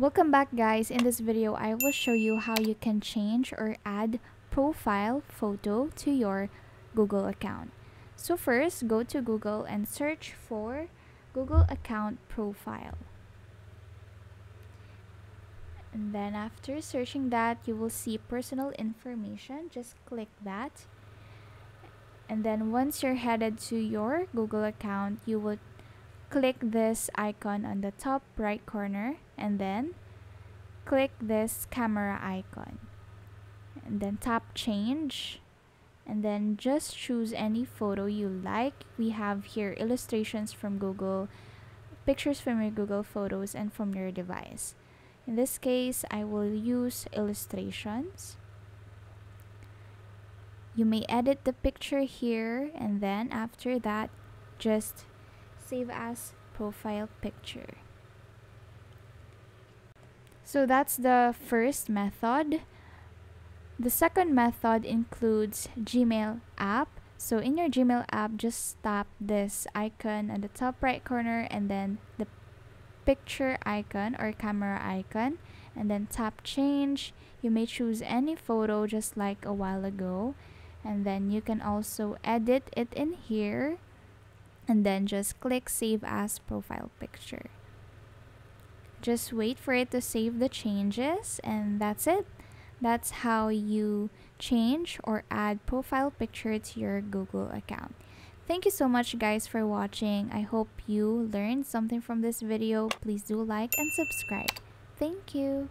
Welcome back guys. In this video, I will show you how you can change or add profile photo to your Google account. So first, go to Google and search for Google account profile. And then after searching that, you will see personal information. Just click that. And then once you're headed to your Google account, you will click this icon on the top right corner and then click this camera icon. And then tap change. And then just choose any photo you like. We have here illustrations from Google pictures from your Google Photos and from your device. In this case I will use illustrations. You may edit the picture here and then after that just save as profile picture. So that's the first method. The second method includes Gmail app. So in your Gmail app, just tap this icon on the top right corner and then the picture icon or camera icon and then tap change. You may choose any photo just like a while ago and then you can also edit it in here and then just click save as profile picture. Just wait for it to save the changes and that's it. That's how you change or add profile picture to your Google account. Thank you so much guys for watching. I hope you learned something from this video. Please do like and subscribe. Thank you.